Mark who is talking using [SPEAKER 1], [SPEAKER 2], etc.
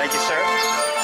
[SPEAKER 1] Thank you, sir.